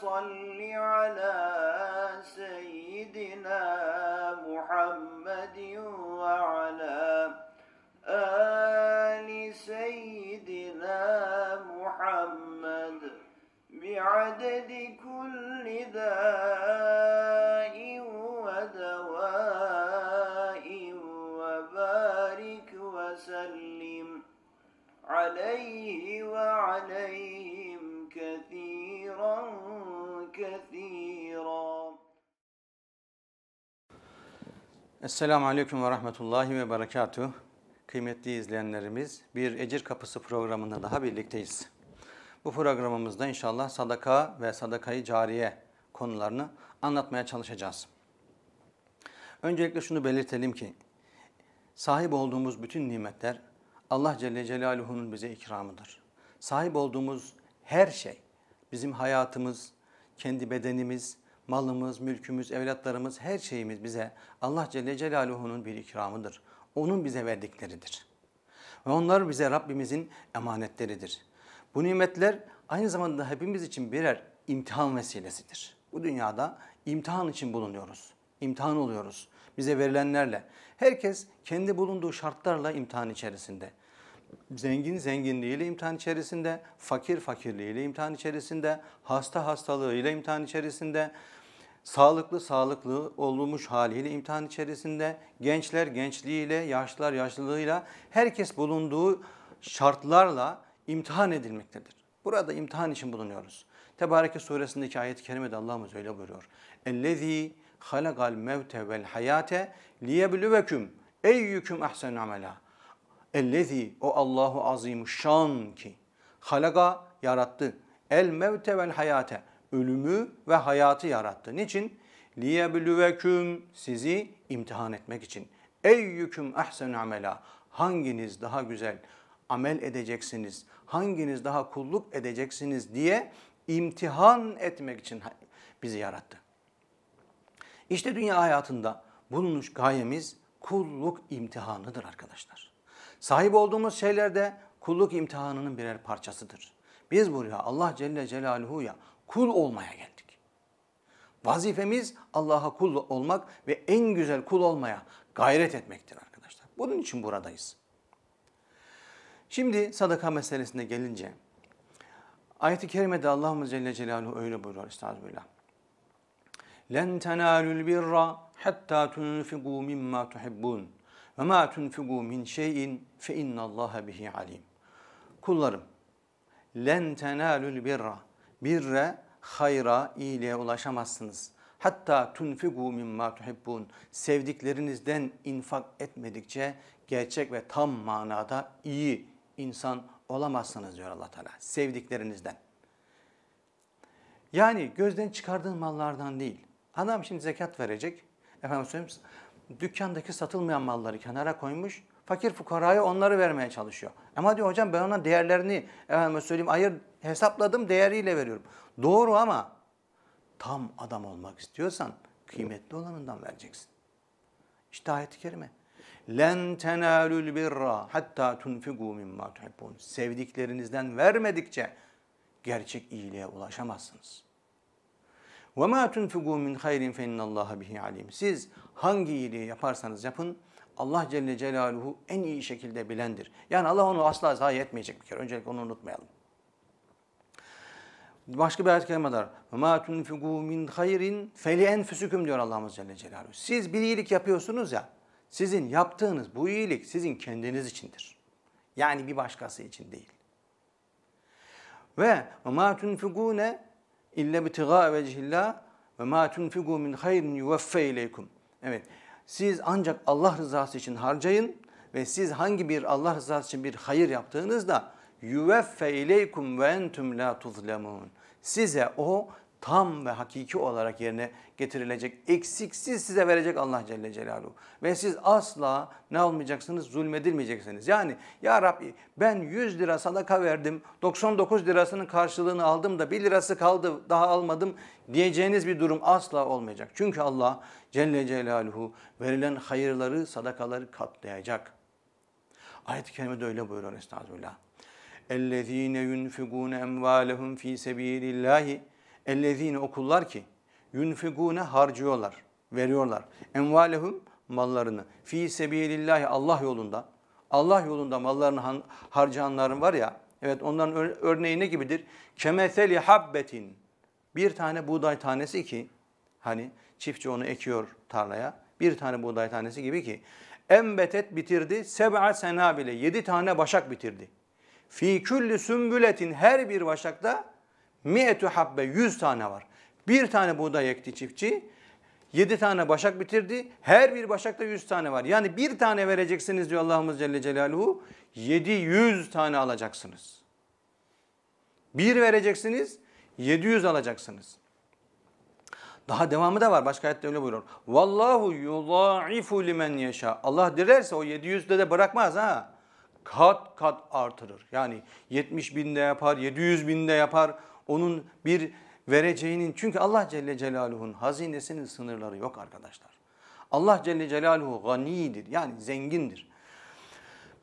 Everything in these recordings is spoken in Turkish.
صل على سيدنا محمد وعلى آل سيدنا محمد بعدد كل داء ودواء وبارك وسلم عليه وعليهم Esselamu Aleyküm ve Rahmetullahi ve Berekatuh. Kıymetli izleyenlerimiz, bir Ecir Kapısı programında daha birlikteyiz. Bu programımızda inşallah sadaka ve sadakayı cariye konularını anlatmaya çalışacağız. Öncelikle şunu belirtelim ki, sahip olduğumuz bütün nimetler Allah Celle Celaluhu'nun bize ikramıdır. Sahip olduğumuz her şey, bizim hayatımız, kendi bedenimiz, malımız, mülkümüz, evlatlarımız, her şeyimiz bize Allah Celle Celaluhu'nun bir ikramıdır. Onun bize verdikleridir. Ve onlar bize Rabbimizin emanetleridir. Bu nimetler aynı zamanda hepimiz için birer imtihan vesilesidir. Bu dünyada imtihan için bulunuyoruz. İmtihan oluyoruz. Bize verilenlerle. Herkes kendi bulunduğu şartlarla imtihan içerisinde Zengin zenginliğiyle imtihan içerisinde, fakir fakirliğiyle imtihan içerisinde, hasta hastalığıyla imtihan içerisinde, sağlıklı sağlıklı olmuş haliyle imtihan içerisinde, gençler gençliğiyle, yaşlılar yaşlılığıyla herkes bulunduğu şartlarla imtihan edilmektedir. Burada imtihan için bulunuyoruz. Tebareke suresindeki ayet-i kerimede Allah'ımız öyle buyuruyor. اَلَّذ۪ي خَلَقَ الْمَوْتَ وَالْحَيَاةَ لِيَبْلُوَكُمْ اَيُّكُمْ اَحْسَنُ عَمَلًا Ellezi o Allahu azimuşşan ki halaga yarattı. El mevte vel hayate ölümü ve hayatı yarattı. Niçin? Liyebluvekum sizi imtihan etmek için. Eyyüküm ahsenu amela hanginiz daha güzel amel edeceksiniz? Hanginiz daha kulluk edeceksiniz diye imtihan etmek için bizi yarattı. İşte dünya hayatında bulunuş gayemiz kulluk imtihanıdır arkadaşlar. Sahip olduğumuz şeyler de kulluk imtihanının birer parçasıdır. Biz buraya Allah Celle Celaluhu'ya kul olmaya geldik. Vazifemiz Allah'a kul olmak ve en güzel kul olmaya gayret etmektir arkadaşlar. Bunun için buradayız. Şimdi sadaka meselesine gelince ayet-i kerimede Allah'ımız Celle Celaluhu öyle buyuruyor Estağfirullah. لَنْ تَنَالُوا الْبِرَّ حَتَّى تُنْفِقُوا مِمَّا تُحِبُّونَ ve ma tunfiqu min şeyin fe innallaha bihi alim. Kullarım len tenalul birra. Birre hayra, iyiliğe ulaşamazsınız. Hatta tunfiqu mimma tuhibbun. Sevdiklerinizden infak etmedikçe gerçek ve tam manada iyi insan olamazsınız diyor Allah Teala. Sevdiklerinizden. Yani gözden çıkardığın mallardan değil. Adam şimdi zekat verecek. Efendim söyleyeyim dükkandaki satılmayan malları kenara koymuş. Fakir fukaraya onları vermeye çalışıyor. Ama diyor hocam ben ona değerlerini efendim söyleyeyim ayır hesapladım değeriyle veriyorum. Doğru ama tam adam olmak istiyorsan kıymetli olanından vereceksin. İşte ayet-i kerime. Len tenalul birra hatta tunfigu mimma tuhibbun. Sevdiklerinizden vermedikçe gerçek iyiliğe ulaşamazsınız. وَمَا تُنْفِقُوا مِنْ خَيْرٍ فَاِنَّ اللّٰهَ بِهِ عَلِيمٌ Siz hangi iyiliği yaparsanız yapın, Allah Celle Celaluhu en iyi şekilde bilendir. Yani Allah onu asla zayi etmeyecek bir kere. Öncelikle onu unutmayalım. Başka bir ayet kerimede var. وَمَا تُنْفِقُوا مِنْ خَيْرٍ فَلِيَنْفُسُكُمْ diyor Allah'ımız Celle Celaluhu. Siz bir iyilik yapıyorsunuz ya, sizin yaptığınız bu iyilik sizin kendiniz içindir. Yani bir başkası için değil. Ve وَمَا تُنْفِقُونَ illa bitiga vecihillah ve ma tunfiku min hayrin yuvaffe ileykum. Evet. Siz ancak Allah rızası için harcayın ve siz hangi bir Allah rızası için bir hayır yaptığınızda yuvaffe ileykum ve entum la tuzlemun. Size o tam ve hakiki olarak yerine getirilecek, eksiksiz size verecek Allah Celle Celaluhu. Ve siz asla ne olmayacaksınız? Zulmedilmeyeceksiniz. Yani ya Rabbi ben 100 lira sadaka verdim, 99 lirasının karşılığını aldım da 1 lirası kaldı daha almadım diyeceğiniz bir durum asla olmayacak. Çünkü Allah Celle Celaluhu verilen hayırları, sadakaları katlayacak. Ayet-i Kerime'de öyle buyuruyor Estağfirullah. اَلَّذ۪ينَ يُنْفِقُونَ اَمْوَالَهُمْ ف۪ي سَب۪يلِ اللّٰهِ Ellezine okullar ki yunfigune harcıyorlar, veriyorlar. Envalehum mallarını fi sebilillahi Allah yolunda. Allah yolunda mallarını harcayanların var ya, evet onların örneği ne gibidir? Kemeseli habbetin. Bir tane buğday tanesi ki hani çiftçi onu ekiyor tarlaya. Bir tane buğday tanesi gibi ki embetet bitirdi. Seb'a senabile. Yedi tane başak bitirdi. Fi külli sümbületin her bir başakta mi'etü habbe yüz tane var. Bir tane buğday ekti çiftçi. Yedi tane başak bitirdi. Her bir başakta yüz tane var. Yani bir tane vereceksiniz diyor Allah'ımız Celle Celaluhu. Yedi yüz tane alacaksınız. Bir vereceksiniz. Yedi yüz alacaksınız. Daha devamı da var. Başka ayette öyle buyuruyor. Vallahu yudaifu limen yeşa. Allah dilerse o 700'de de bırakmaz ha. Kat kat artırır. Yani 70 binde yapar, 700 binde yapar. Onun bir vereceğinin çünkü Allah Celle Celaluhu'nun hazinesinin sınırları yok arkadaşlar. Allah Celle Celaluhu ganidir yani zengindir.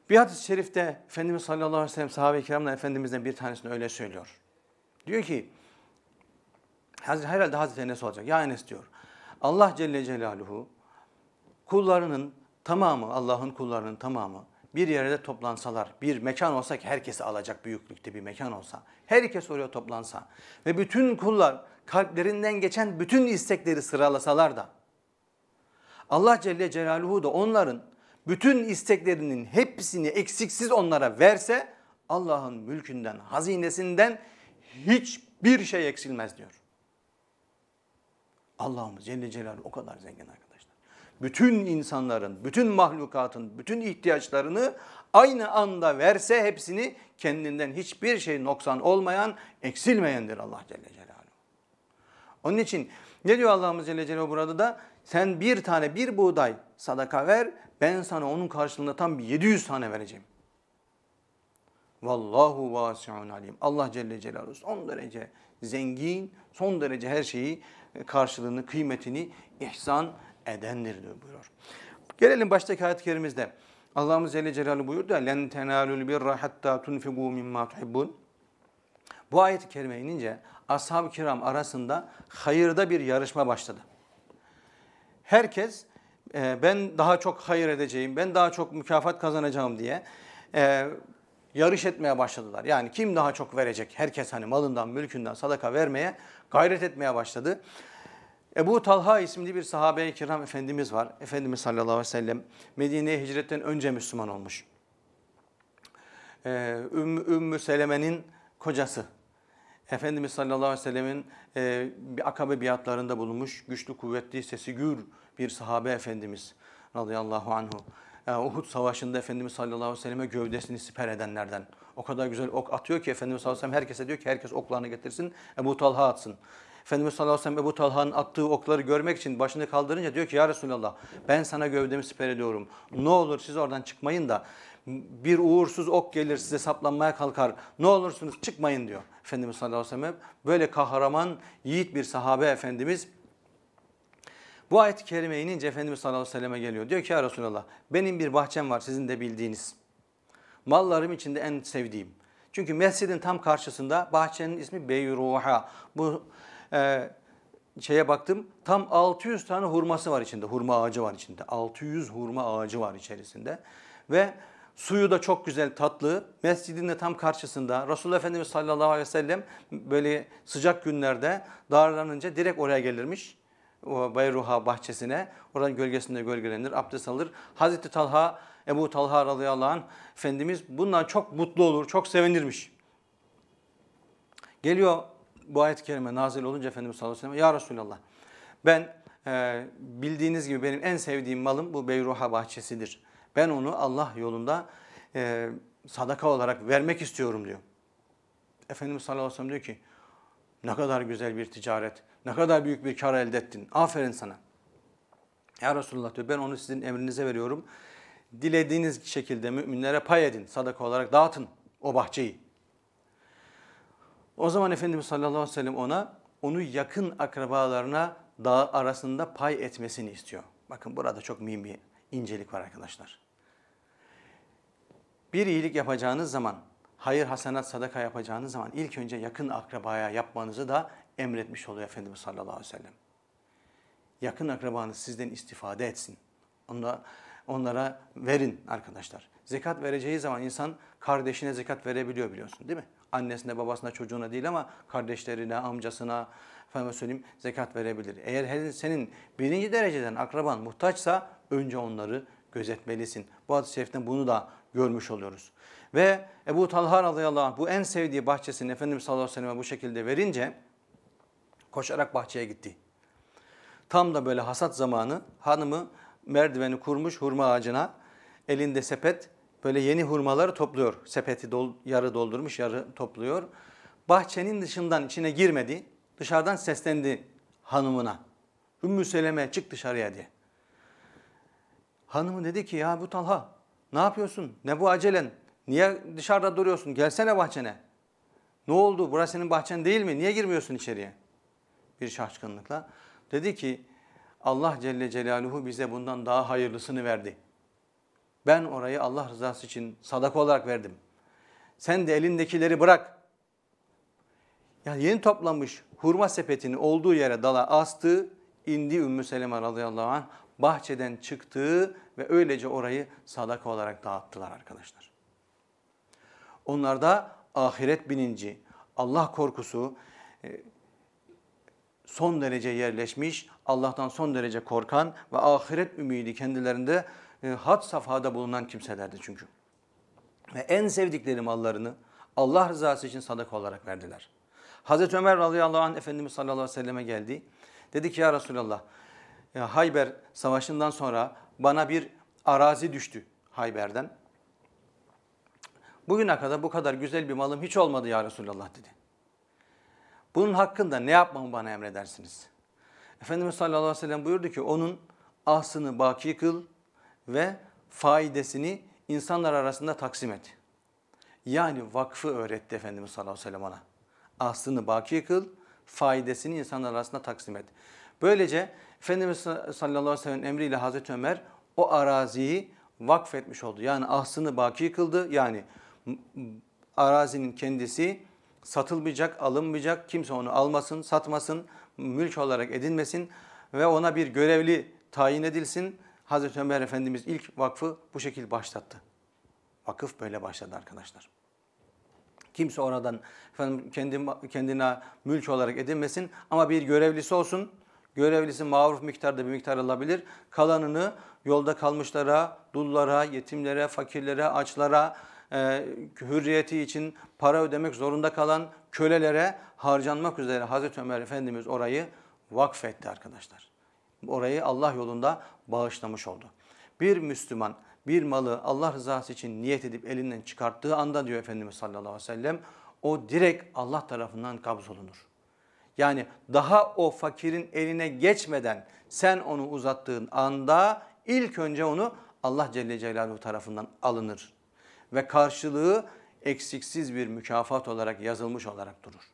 Bir hadis-i şerifte Efendimiz sallallahu aleyhi ve sellem sahabe-i kiramla Efendimiz'den bir tanesini öyle söylüyor. Diyor ki herhalde Hazreti Enes olacak. Ya Enes diyor. Allah Celle Celaluhu kullarının tamamı, Allah'ın kullarının tamamı bir yerde toplansalar, bir mekan olsa ki herkesi alacak büyüklükte bir mekan olsa, herkes oraya toplansa ve bütün kullar kalplerinden geçen bütün istekleri sıralasalar da Allah Celle Celaluhu da onların bütün isteklerinin hepsini eksiksiz onlara verse Allah'ın mülkünden, hazinesinden hiçbir şey eksilmez diyor. Allah'ımız Celle Celaluhu o kadar zengin arkadaşlar. Bütün insanların, bütün mahlukatın, bütün ihtiyaçlarını aynı anda verse hepsini kendinden hiçbir şey noksan olmayan, eksilmeyendir Allah Celle Celaluhu. Onun için ne diyor Allah'ımız Celle Celaluhu burada da? Sen bir tane bir buğday sadaka ver, ben sana onun karşılığında tam 700 tane vereceğim. Vallahu vasiun alim. Allah Celle Celaluhu son derece zengin, son derece her şeyi karşılığını, kıymetini ihsan edendir diyor buyuruyor. Gelelim baştaki ayet-i kerimizde. Allah'ımız Celle Celaluhu buyurdu ya لَنْ تَنَالُوا الْبِرَّ حَتَّى تُنْفِقُوا مِمَّا تُحِبُّونَ Bu ayet-i kerime inince ashab-ı kiram arasında hayırda bir yarışma başladı. Herkes e, ben daha çok hayır edeceğim, ben daha çok mükafat kazanacağım diye e, yarış etmeye başladılar. Yani kim daha çok verecek? Herkes hani malından, mülkünden sadaka vermeye gayret etmeye başladı. Ebu Talha isimli bir sahabe-i kiram efendimiz var. Efendimiz sallallahu aleyhi ve sellem Medine'ye hicretten önce Müslüman olmuş. Ee, Ümmü, Ümmü Seleme'nin kocası. Efendimiz sallallahu aleyhi ve sellemin e, bir akabe biatlarında bulunmuş. Güçlü, kuvvetli, sesi gür bir sahabe efendimiz radıyallahu anhu. Ee, Uhud Savaşı'nda Efendimiz sallallahu aleyhi ve selleme gövdesini siper edenlerden. O kadar güzel ok atıyor ki Efendimiz sallallahu aleyhi ve sellem herkese diyor ki herkes oklarını getirsin Ebu Talha atsın. Efendimiz sallallahu aleyhi ve sellem Ebu Talha'nın attığı okları görmek için başını kaldırınca diyor ki ya Resulallah ben sana gövdemi siper ediyorum. Ne olur siz oradan çıkmayın da bir uğursuz ok gelir size saplanmaya kalkar. Ne olursunuz çıkmayın diyor. Efendimiz sallallahu aleyhi ve sellem böyle kahraman yiğit bir sahabe efendimiz bu ayet-i kerime inince Efendimiz sallallahu aleyhi ve selleme geliyor. Diyor ki ya Resulallah benim bir bahçem var sizin de bildiğiniz. Mallarım içinde en sevdiğim. Çünkü mescidin tam karşısında bahçenin ismi Beyruha. Bu e, şeye baktım tam 600 tane hurması var içinde. Hurma ağacı var içinde. 600 hurma ağacı var içerisinde. Ve suyu da çok güzel tatlı. Mescidin de tam karşısında. Resulullah Efendimiz sallallahu aleyhi ve sellem böyle sıcak günlerde darlanınca direkt oraya gelirmiş Bayruha bahçesine. Oranın gölgesinde gölgelenir, abdest alır. Hazreti Talha, Ebu Talha radıyallahu anh Efendimiz bundan çok mutlu olur, çok sevinirmiş. Geliyor bu ayet-i kerime nazil olunca Efendimiz sallallahu aleyhi ve sellem, Ya Resulallah ben e, bildiğiniz gibi benim en sevdiğim malım bu Beyruha bahçesidir. Ben onu Allah yolunda e, sadaka olarak vermek istiyorum diyor. Efendimiz sallallahu aleyhi ve sellem diyor ki ne kadar güzel bir ticaret. Ne kadar büyük bir kar elde ettin. Aferin sana. Ya Resulullah diyor ben onu sizin emrinize veriyorum. Dilediğiniz şekilde müminlere pay edin. Sadaka olarak dağıtın o bahçeyi. O zaman Efendimiz sallallahu aleyhi ve sellem ona onu yakın akrabalarına dağ arasında pay etmesini istiyor. Bakın burada çok mühim bir incelik var arkadaşlar. Bir iyilik yapacağınız zaman, hayır hasenat sadaka yapacağınız zaman ilk önce yakın akrabaya yapmanızı da emretmiş oluyor Efendimiz sallallahu aleyhi ve sellem. Yakın akrabanız sizden istifade etsin. Onlara, onlara verin arkadaşlar. Zekat vereceği zaman insan kardeşine zekat verebiliyor biliyorsun değil mi? Annesine, babasına, çocuğuna değil ama kardeşlerine, amcasına, efendim söyleyeyim zekat verebilir. Eğer senin birinci dereceden akraban muhtaçsa önce onları gözetmelisin. Bu hadis-i şeriften bunu da görmüş oluyoruz. Ve Ebu Talha radıyallahu anh bu en sevdiği bahçesini Efendimiz sallallahu aleyhi ve selleme bu şekilde verince koşarak bahçeye gitti. Tam da böyle hasat zamanı hanımı merdiveni kurmuş hurma ağacına elinde sepet böyle yeni hurmaları topluyor. Sepeti dol, yarı doldurmuş yarı topluyor. Bahçenin dışından içine girmedi. Dışarıdan seslendi hanımına. Ümmü Seleme çık dışarıya diye. Hanımı dedi ki ya bu Talha ne yapıyorsun? Ne bu acelen? Niye dışarıda duruyorsun? Gelsene bahçene. Ne oldu? Burası senin bahçen değil mi? Niye girmiyorsun içeriye? Bir şaşkınlıkla. Dedi ki Allah Celle Celaluhu bize bundan daha hayırlısını verdi. Ben orayı Allah rızası için sadaka olarak verdim. Sen de elindekileri bırak. Yani yeni toplanmış hurma sepetini olduğu yere dala astı, indi Ümmü Seleme radıyallahu anh, bahçeden çıktı ve öylece orayı sadaka olarak dağıttılar arkadaşlar. Onlarda ahiret bilinci, Allah korkusu e, son derece yerleşmiş, Allah'tan son derece korkan ve ahiret ümidi kendilerinde e, had safhada bulunan kimselerdi çünkü. Ve en sevdikleri mallarını Allah rızası için sadaka olarak verdiler. Hazreti Ömer radıyallahu anh Efendimiz sallallahu aleyhi ve selleme geldi. Dedi ki ya Resulallah ya Hayber savaşından sonra bana bir arazi düştü Hayber'den. Bugüne kadar bu kadar güzel bir malım hiç olmadı ya Resulallah dedi. Bunun hakkında ne yapmamı bana emredersiniz? Efendimiz sallallahu aleyhi ve sellem buyurdu ki onun aslını baki kıl ve faidesini insanlar arasında taksim et. Yani vakfı öğretti Efendimiz sallallahu aleyhi ve sellem ona. Aslını baki kıl, faidesini insanlar arasında taksim et. Böylece Efendimiz sallallahu aleyhi ve sellem emriyle Hazreti Ömer o araziyi vakfetmiş oldu. Yani aslını baki kıldı. Yani arazinin kendisi satılmayacak, alınmayacak, kimse onu almasın, satmasın, mülk olarak edinmesin ve ona bir görevli tayin edilsin. Hazreti Ömer Efendimiz ilk vakfı bu şekilde başlattı. Vakıf böyle başladı arkadaşlar. Kimse oradan efendim kendi, kendine mülk olarak edinmesin ama bir görevlisi olsun. Görevlisi maruf miktarda bir miktar alabilir. Kalanını yolda kalmışlara, dullara, yetimlere, fakirlere, açlara, e, hürriyeti için para ödemek zorunda kalan kölelere harcanmak üzere Hazreti Ömer Efendimiz orayı vakfetti arkadaşlar. Orayı Allah yolunda bağışlamış oldu. Bir Müslüman bir malı Allah rızası için niyet edip elinden çıkarttığı anda diyor Efendimiz sallallahu aleyhi ve sellem o direkt Allah tarafından kabz olunur. Yani daha o fakirin eline geçmeden sen onu uzattığın anda ilk önce onu Allah Celle Celaluhu tarafından alınır ve karşılığı eksiksiz bir mükafat olarak yazılmış olarak durur.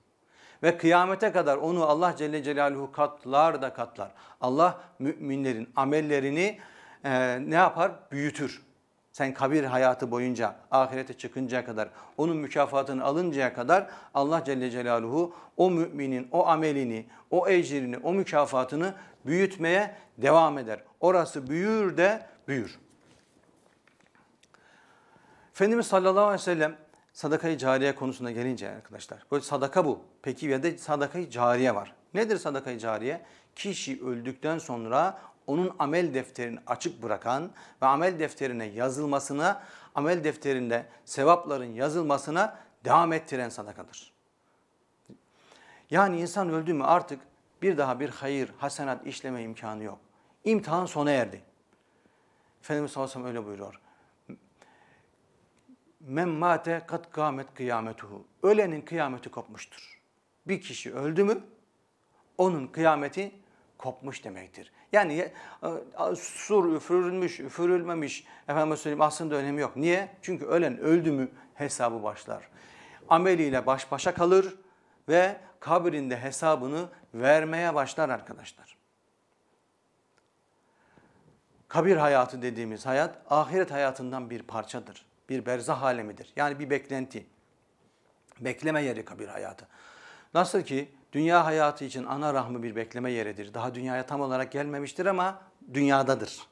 Ve kıyamete kadar onu Allah Celle Celaluhu katlar da katlar. Allah müminlerin amellerini e, ne yapar? Büyütür. Sen kabir hayatı boyunca ahirete çıkıncaya kadar, onun mükafatını alıncaya kadar Allah Celle Celaluhu o müminin o amelini, o ecrini, o mükafatını büyütmeye devam eder. Orası büyür de büyür. Efendimiz sallallahu aleyhi ve sellem sadakayı cariye konusuna gelince arkadaşlar. Böyle sadaka bu. Peki ya da sadakayı cariye var. Nedir sadakayı cariye? Kişi öldükten sonra onun amel defterini açık bırakan ve amel defterine yazılmasına, amel defterinde sevapların yazılmasına devam ettiren sadakadır. Yani insan öldü mü artık bir daha bir hayır, hasenat işleme imkanı yok. İmtihan sona erdi. Efendimiz sallallahu aleyhi ve sellem öyle buyuruyor. Men mate kat kâmet kıyametuhu. Ölenin kıyameti kopmuştur. Bir kişi öldü mü onun kıyameti kopmuş demektir. Yani e, sur üfürülmüş, üfürülmemiş efendim söyleyeyim aslında önemi yok. Niye? Çünkü ölen öldü mü hesabı başlar. Ameliyle baş başa kalır ve kabrinde hesabını vermeye başlar arkadaşlar. Kabir hayatı dediğimiz hayat ahiret hayatından bir parçadır. Bir berzah alemidir. Yani bir beklenti. Bekleme yeri kabir hayatı. Nasıl ki dünya hayatı için ana rahmı bir bekleme yeridir. Daha dünyaya tam olarak gelmemiştir ama dünyadadır.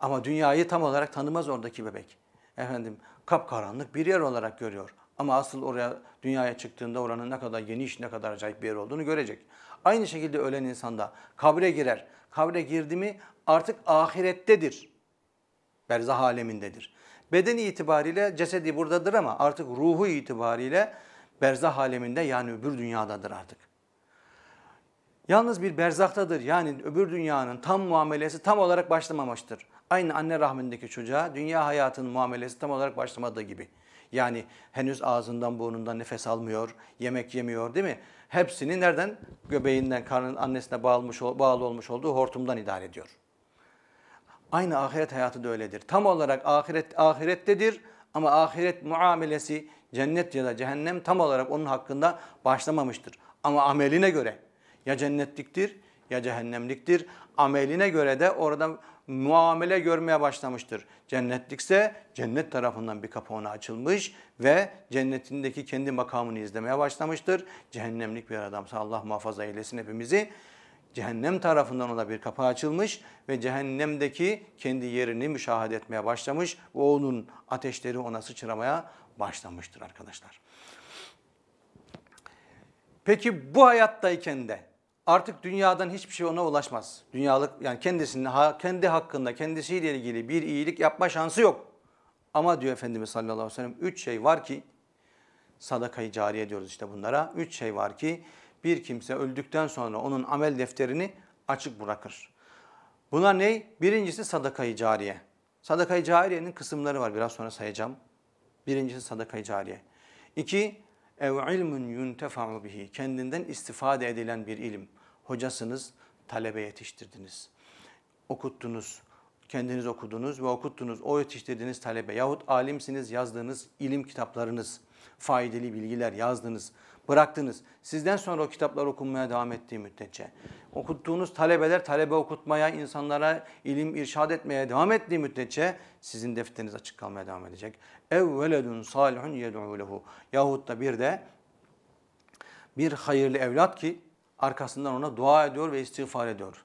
Ama dünyayı tam olarak tanımaz oradaki bebek. Efendim kapkaranlık bir yer olarak görüyor. Ama asıl oraya dünyaya çıktığında oranın ne kadar geniş, ne kadar acayip bir yer olduğunu görecek. Aynı şekilde ölen insanda kabre girer. Kabre girdi mi artık ahirettedir. Berzah alemindedir. Beden itibariyle cesedi buradadır ama artık ruhu itibariyle berzah aleminde yani öbür dünyadadır artık. Yalnız bir berzahtadır yani öbür dünyanın tam muamelesi tam olarak başlamamıştır. Aynı anne rahmindeki çocuğa dünya hayatının muamelesi tam olarak başlamadığı gibi. Yani henüz ağzından burnundan nefes almıyor, yemek yemiyor değil mi? Hepsini nereden? Göbeğinden, karnın annesine bağlamış, bağlı olmuş olduğu hortumdan idare ediyor. Aynı ahiret hayatı da öyledir. Tam olarak ahiret ahirettedir ama ahiret muamelesi cennet ya da cehennem tam olarak onun hakkında başlamamıştır. Ama ameline göre ya cennetliktir ya cehennemliktir. Ameline göre de orada muamele görmeye başlamıştır. Cennetlikse cennet tarafından bir kapı ona açılmış ve cennetindeki kendi makamını izlemeye başlamıştır. Cehennemlik bir adamsa Allah muhafaza eylesin hepimizi. Cehennem tarafından ona bir kapı açılmış ve cehennemdeki kendi yerini müşahede etmeye başlamış ve onun ateşleri ona sıçramaya başlamıştır arkadaşlar. Peki bu hayattayken de artık dünyadan hiçbir şey ona ulaşmaz. Dünyalık yani kendisinin kendi hakkında kendisiyle ilgili bir iyilik yapma şansı yok. Ama diyor Efendimiz sallallahu aleyhi ve sellem üç şey var ki sadakayı cariye diyoruz işte bunlara. Üç şey var ki bir kimse öldükten sonra onun amel defterini açık bırakır. Bunlar ne? Birincisi sadakayı cariye. Sadakayı cariyenin kısımları var biraz sonra sayacağım. Birincisi sadakayı cariye. İki, ev ilmun yuntefa'u bihi. Kendinden istifade edilen bir ilim. Hocasınız, talebe yetiştirdiniz. Okuttunuz, kendiniz okudunuz ve okuttunuz. O yetiştirdiğiniz talebe yahut alimsiniz yazdığınız ilim kitaplarınız, faydalı bilgiler yazdınız, bıraktınız. Sizden sonra o kitaplar okunmaya devam ettiği müddetçe, okuttuğunuz talebeler talebe okutmaya, insanlara ilim irşad etmeye devam ettiği müddetçe sizin defteriniz açık kalmaya devam edecek. Ev veledun salihun yed'u lehu. Yahut da bir de bir hayırlı evlat ki arkasından ona dua ediyor ve istiğfar ediyor.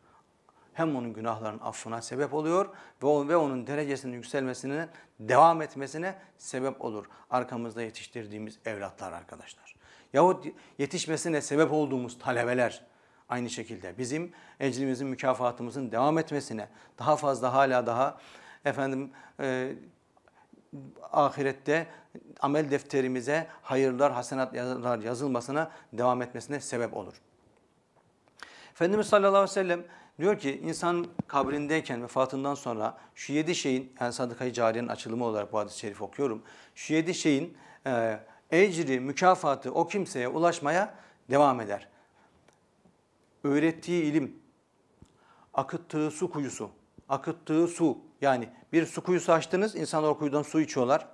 Hem onun günahların affına sebep oluyor ve, ve onun derecesinin yükselmesine, devam etmesine sebep olur. Arkamızda yetiştirdiğimiz evlatlar arkadaşlar. Yahut yetişmesine sebep olduğumuz talebeler aynı şekilde bizim ecrimizin, mükafatımızın devam etmesine, daha fazla hala daha efendim e, ahirette amel defterimize hayırlar, hasenatlar yazılmasına devam etmesine sebep olur. Efendimiz sallallahu aleyhi ve sellem diyor ki insan kabrindeyken vefatından sonra şu yedi şeyin yani sadakayı cariyenin açılımı olarak bu hadis-i şerif okuyorum. Şu yedi şeyin e, ecri, mükafatı o kimseye ulaşmaya devam eder. Öğrettiği ilim, akıttığı su kuyusu, akıttığı su yani bir su kuyusu açtınız, insanlar o kuyudan su içiyorlar.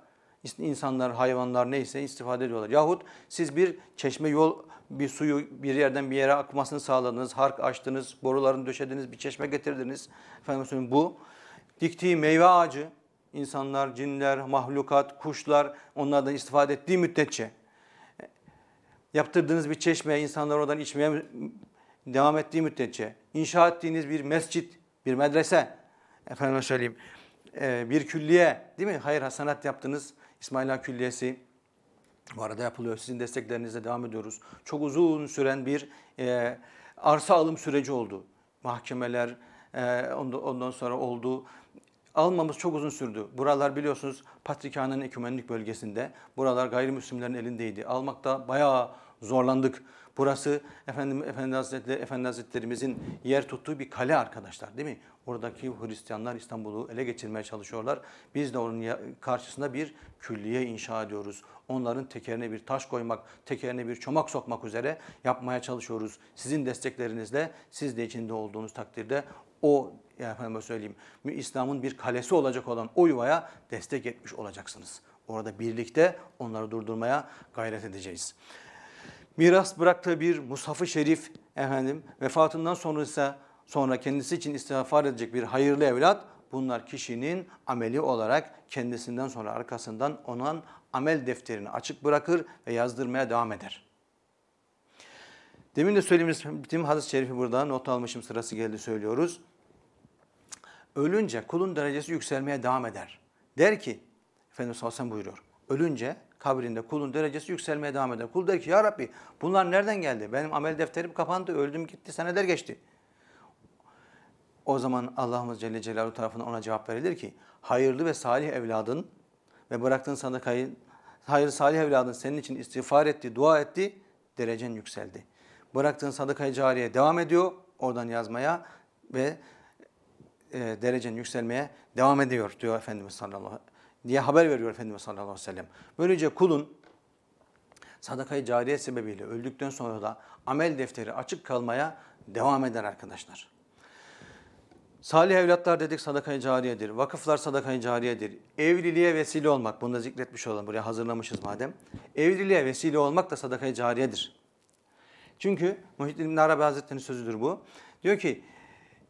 İnsanlar, hayvanlar neyse istifade ediyorlar. Yahut siz bir çeşme yol, bir suyu bir yerden bir yere akmasını sağladınız, hark açtınız, borularını döşediniz, bir çeşme getirdiniz. Efendim bu diktiği meyve ağacı, insanlar, cinler, mahlukat, kuşlar onlardan istifade ettiği müddetçe yaptırdığınız bir çeşme insanlar oradan içmeye devam ettiği müddetçe inşa ettiğiniz bir mescit, bir medrese efendim söyleyeyim e, bir külliye değil mi? Hayır hasanat yaptınız. İsmaila Külliyesi bu arada yapılıyor. Sizin desteklerinizle devam ediyoruz. Çok uzun süren bir e, arsa alım süreci oldu. Mahkemeler e, ondan sonra oldu. Almamız çok uzun sürdü. Buralar biliyorsunuz Patrikhan'ın ekümenlik bölgesinde. Buralar gayrimüslimlerin elindeydi. Almakta bayağı zorlandık. Burası efendim Efendi Hazretleri Efendi Hazretlerimizin yer tuttuğu bir kale arkadaşlar değil mi? Oradaki Hristiyanlar İstanbul'u ele geçirmeye çalışıyorlar. Biz de onun karşısında bir külliye inşa ediyoruz. Onların tekerine bir taş koymak, tekerine bir çomak sokmak üzere yapmaya çalışıyoruz. Sizin desteklerinizle siz de içinde olduğunuz takdirde o efendim söyleyeyim İslam'ın bir kalesi olacak olan o yuvaya destek etmiş olacaksınız. Orada birlikte onları durdurmaya gayret edeceğiz. Miras bıraktığı bir Musaf-ı Şerif efendim vefatından sonra ise sonra kendisi için istiğfar edecek bir hayırlı evlat bunlar kişinin ameli olarak kendisinden sonra arkasından onun amel defterini açık bırakır ve yazdırmaya devam eder. Demin de söylemiştim hadis-i şerifi burada not almışım sırası geldi söylüyoruz. Ölünce kulun derecesi yükselmeye devam eder. Der ki, Efendimiz sallallahu aleyhi ve sellem buyuruyor. Ölünce kabrinde kulun derecesi yükselmeye devam eder. Kul der ki ya Rabbi bunlar nereden geldi? Benim amel defterim kapandı, öldüm gitti, seneler geçti. O zaman Allah'ımız Celle Celaluhu tarafından ona cevap verilir ki hayırlı ve salih evladın ve bıraktığın sadakayı hayırlı salih evladın senin için istiğfar etti, dua etti, derecen yükseldi. Bıraktığın sadakayı cariye devam ediyor oradan yazmaya ve e, derecen yükselmeye devam ediyor diyor Efendimiz sallallahu diye haber veriyor Efendimiz sallallahu aleyhi ve sellem. Böylece kulun sadakayı cariye sebebiyle öldükten sonra da amel defteri açık kalmaya devam eder arkadaşlar. Salih evlatlar dedik sadakayı cariyedir. Vakıflar sadakayı cariyedir. Evliliğe vesile olmak, bunu da zikretmiş olalım, buraya hazırlamışız madem. Evliliğe vesile olmak da sadakayı cariyedir. Çünkü Muhyiddin İbn Arabi Hazretleri'nin sözüdür bu. Diyor ki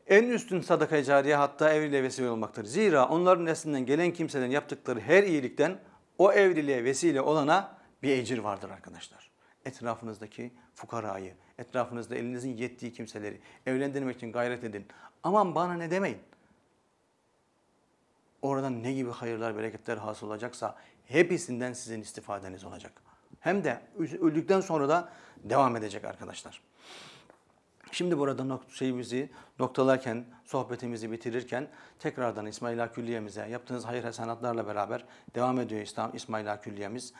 en üstün sadakayı cariye hatta evliliğe vesile olmaktır. Zira onların neslinden gelen kimselerin yaptıkları her iyilikten o evliliğe vesile olana bir ecir vardır arkadaşlar. Etrafınızdaki fukarayı, etrafınızda elinizin yettiği kimseleri evlendirmek için gayret edin. Aman bana ne demeyin. Oradan ne gibi hayırlar, bereketler hasıl olacaksa hepsinden sizin istifadeniz olacak. Hem de öldükten sonra da devam edecek arkadaşlar. Şimdi burada nok şeyimizi noktalarken, sohbetimizi bitirirken tekrardan İsmaila Külliye'mize yaptığınız hayır hasenatlarla beraber devam ediyor İslam İsmaila Külliye'miz.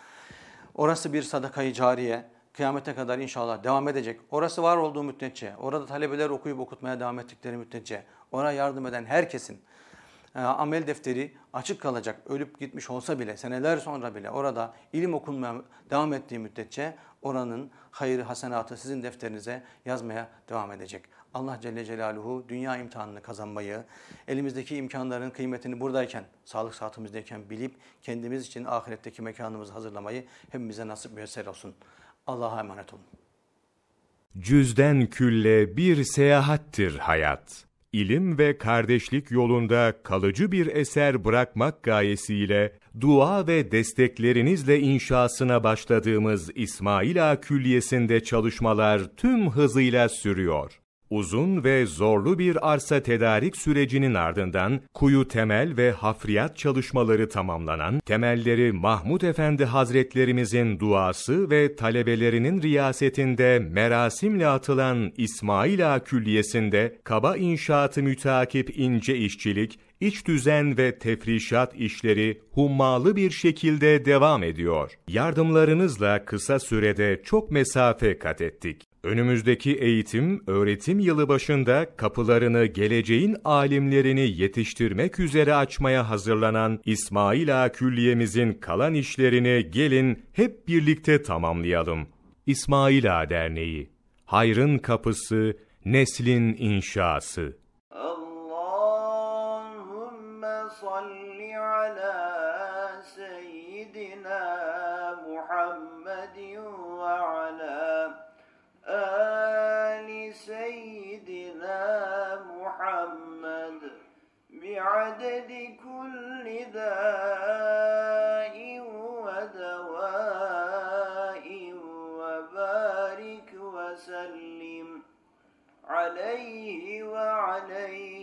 Orası bir sadakayı cariye, kıyamete kadar inşallah devam edecek. Orası var olduğu müddetçe, orada talebeler okuyup okutmaya devam ettikleri müddetçe, ona yardım eden herkesin e, amel defteri açık kalacak. Ölüp gitmiş olsa bile, seneler sonra bile orada ilim okunmaya devam ettiği müddetçe oranın hayır hasenatı sizin defterinize yazmaya devam edecek. Allah Celle Celaluhu dünya imtihanını kazanmayı, elimizdeki imkanların kıymetini buradayken, sağlık saatimizdeyken bilip kendimiz için ahiretteki mekanımızı hazırlamayı hepimize nasip müyesser olsun. Allah'a emanet olun. Cüzden külle bir seyahattir hayat. İlim ve kardeşlik yolunda kalıcı bir eser bırakmak gayesiyle dua ve desteklerinizle inşasına başladığımız İsmaila Külliyesi'nde çalışmalar tüm hızıyla sürüyor. Uzun ve zorlu bir arsa tedarik sürecinin ardından kuyu temel ve hafriyat çalışmaları tamamlanan, temelleri Mahmud Efendi Hazretlerimizin duası ve talebelerinin riyasetinde merasimle atılan İsmaila Külliyesi'nde kaba inşaatı mütakip ince işçilik, iç düzen ve tefrişat işleri hummalı bir şekilde devam ediyor. Yardımlarınızla kısa sürede çok mesafe kat ettik. Önümüzdeki eğitim, öğretim yılı başında kapılarını geleceğin alimlerini yetiştirmek üzere açmaya hazırlanan İsmail Ağa Külliye'mizin kalan işlerini gelin hep birlikte tamamlayalım. İsmail Ağa Derneği Hayrın Kapısı, Neslin İnşası Allahümme بعدد كل داء ودواء وبارك وسلم عليه وعليه